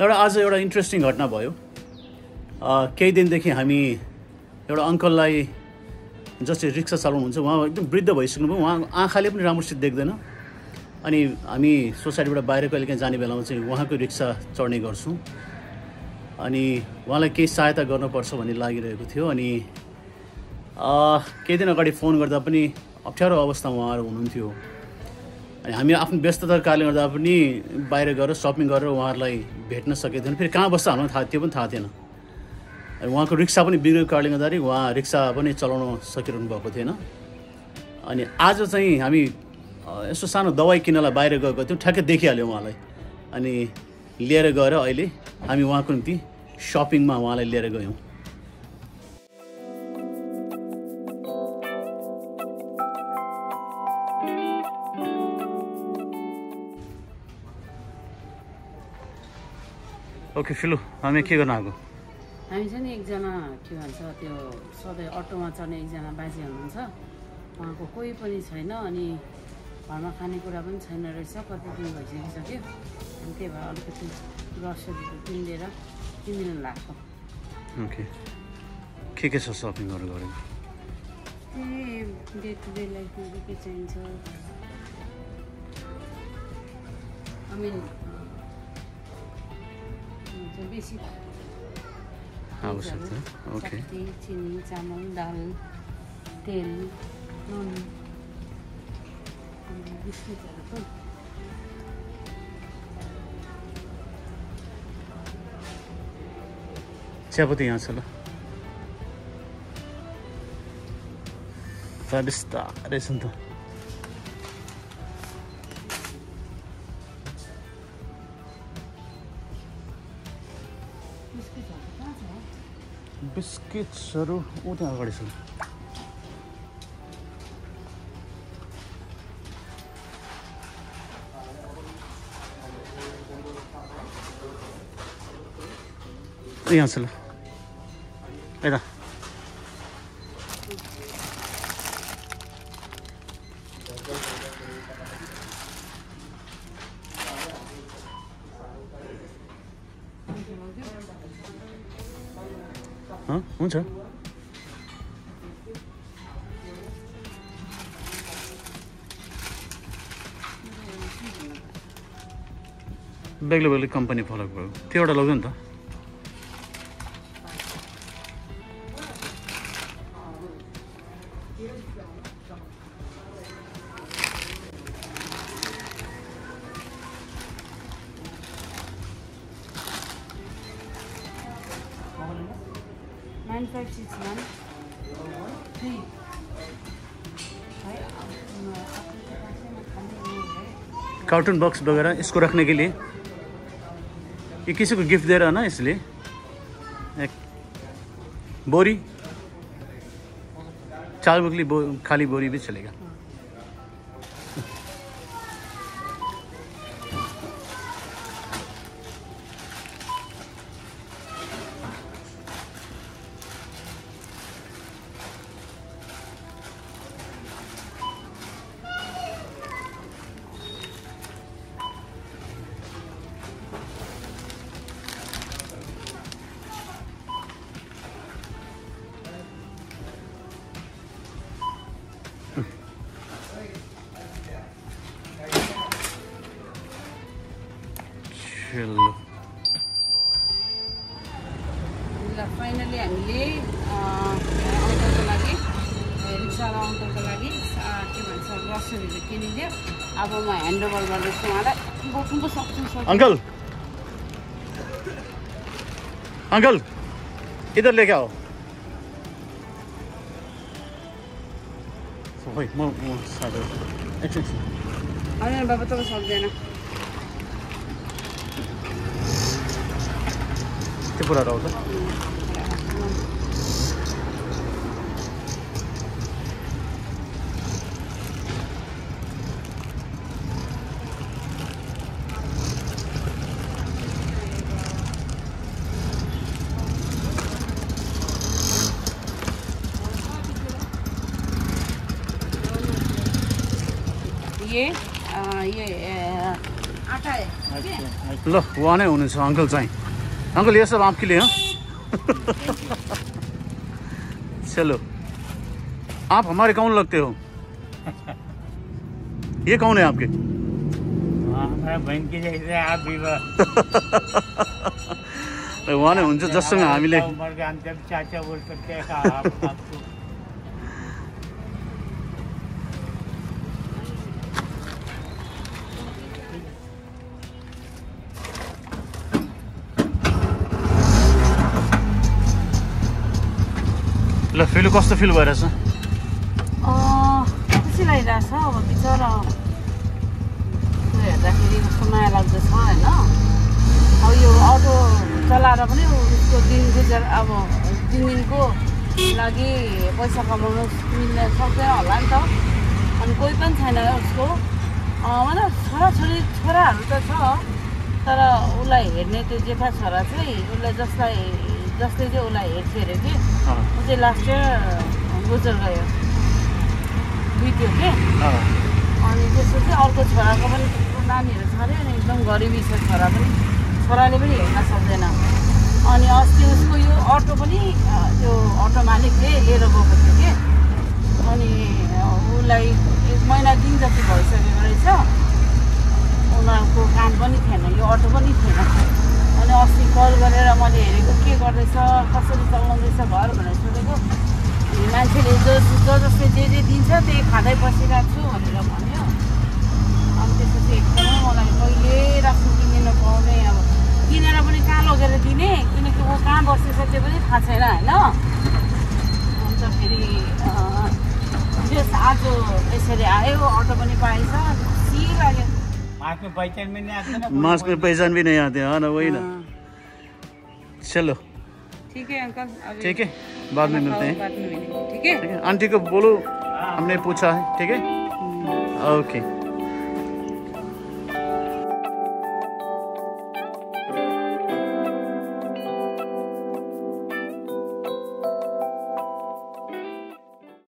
एउटा आज एउटा इन्ट्रेस्टिङ घटना भयो। केही दिनदेखि हामी एउटा अङ्कललाई जसले रिक्सा चलाउनुहुन्छ उहाँ एकदम वृद्ध भइसक्नुभयो। उहाँ आँखाले पनि राम्रोसित देख्दैन। अनि हामी सोसाइटीबाट बाहिर कहिले काहीँ जाने बेलामा चाहिँ उहाँको रिक्सा चढ्ने गर्छौँ। अनि उहाँलाई केही सहायता गर्नुपर्छ भन्ने लागिरहेको थियो। अनि केही दिन अगाडि फोन गर्दा पनि अप्ठ्यारो अवस्थामा उहाँहरू हुनुहुन्थ्यो। अनि हामी आफ्नो व्यस्तताको कारणले गर्दा पनि बाहिर गएर सपिङ गरेर उहाँहरूलाई भेट्न सकेको थिएन। फेरि कहाँ बस्छ हामीलाई थाहा त्यो पनि थाहा थिएन। अनि उहाँको रिक्सा पनि बिग्रेको कारणले गर्दाखेरि उहाँ रिक्सा पनि चलाउन सकिरहनु भएको थिएन। अनि आज चाहिँ हामी यसो सानो दबाई किन्नलाई बाहिर गएको थियौँ ठ्याक्कै देखिहाल्यौँ उहाँलाई। अनि लिएर गएर अहिले हामी उहाँको निम्ति सपिङमा उहाँलाई लिएर गयौँ। ओके फिलु हामी के गर्न आएको? हामी चाहिँ नि एकजना के भन्छ त्यो सधैँ अटोमा चढ्ने एकजना बाजे हुनुहुन्छ। उहाँको कोही पनि छैन अनि घरमा खानेकुरा पनि छैन रहेछ कति दिन भइसकिसक्यो अनि त्यही भएर अलिकति ग्रसरीहरू किनिदिएर किनिदिनु लाग्छ ओके के के छ सपिङहरू गरेको? डे टु डे लाइफमा चाहिँ के चाहिन्छ। आई मिन बेसी आवश्यकता ओके। शक्ति चिनी चामल दाल तेल नुन अनि बिस्कुटहरू पनि। चियापत्ती यहाँ छ ल। तर बिस्तारै छ नि त। बिस्किट्सहरू ऊ त्यहाँ अगाडि छ यहाँ छ ल यता। हुन्छ। बेग्लै बेग्लै कम्पनी फरक भयो त्यो एउटा लग्यो नि त। Nine five six one. Three. Cartoon box वगैरह इसको रखने के लिए। ये किसी को गिफ्ट दे रहा ना इसलिए। एक बोरी। चार बकली बो, खाली बोरी भी चलेगा। चलो ल फाइनली हामीले अङ्कलको लागि रिक्सावाला अङ्कलको लागि के भन्छ ग्रसरीहरू किनिदियो अब म ह्यान्डओभर गर्दैछु उहाँलाई बोक्नु पो सक्छु। अंकल अंकल इधर लेके आओ खोइ म म एकछिन एकछिन। होइन बाबा तपाईँ सक्दैन त्यो पुरा रह त? ये आ, ये आ, आठ आता है ठीक है? ल उहाँ नै हुनुहुन्छ अङ्कल चाहिँ। अङ्कल ये सब आपके लिए हैं? चलो। आप हमारे कौन लगते हो? ये कौन है आपके? भगवान बहन की जैसे आप भी बा- उहाँ नै हुन्छ जससँग हामीले ल फिल कस्तो फिल भइरहेछ खुसी लागिरहेछ अब बिचरा हेर्दाखेरि कस्तो माया लाग्दछ होइन अब यो अटो चलाएर पनि उसको दिन गुजर अब तिन दिनको लागि पैसा कमाउनु मिल्न सक्दैन होला नि त अनि कोही पनि छैन उसको मतलब छोराछोरी छोराहरू त छ तर उसलाई हेर्ने त्यो जेठा छोरा चाहिँ उसलाई जसलाई जसले चाहिँ उसलाई हेर्थ्यो अरे कि ऊ चाहिँ लास्ट इयर गुजर गयो। बित्यो के। अनि त्यसपछि अर्को छोराको पनि थुप्रो नानीहरू छ अरे अनि एकदम गरिबी छ छोरा पनि। छोराले पनि हेर्न सक्दैन। अनि अस्ति उसको यो अटो पनि त्यो अटो मालिकले लिएर गएको थियो कि। अनि उसलाई एक महिना दिन जति भइसकेको रहेछ उनीहरूको काम पनि थिएन यो अटो पनि थिएन अनि अस्ति कल गरेर मैले हेरेको के गर्दैछ कसरी चलाउँदैछ घर भनेर सोधेको। मान्छेले जो जो जसले जे जे दिन्छ त्यही खाँदै बसिरहेको छु भनेर भन्यो। अनि त्यसपछि एकदमै मलाई कहिले राख्नु किन्ने नपाउने अब किनेर पनि कहाँ लगेर दिने? किनकि ऊ कहाँ बसेछ त्यो पनि थाहा छैन होइन? अन्त फेरि त्यस आज यसरी आयो अटो पनि पाएछ। खुसी लाग्यो मास में पहचान में नहीं आते ना मास में पहचान भी नहीं आते हाँ ना वही ना हाँ, चलो। ठीक है अंकल? ठीक है बाद में मिलते हैं। बाद में ठीक है? ठीक है आंटी को बोलो हमने पूछा है ठीक है? ओके।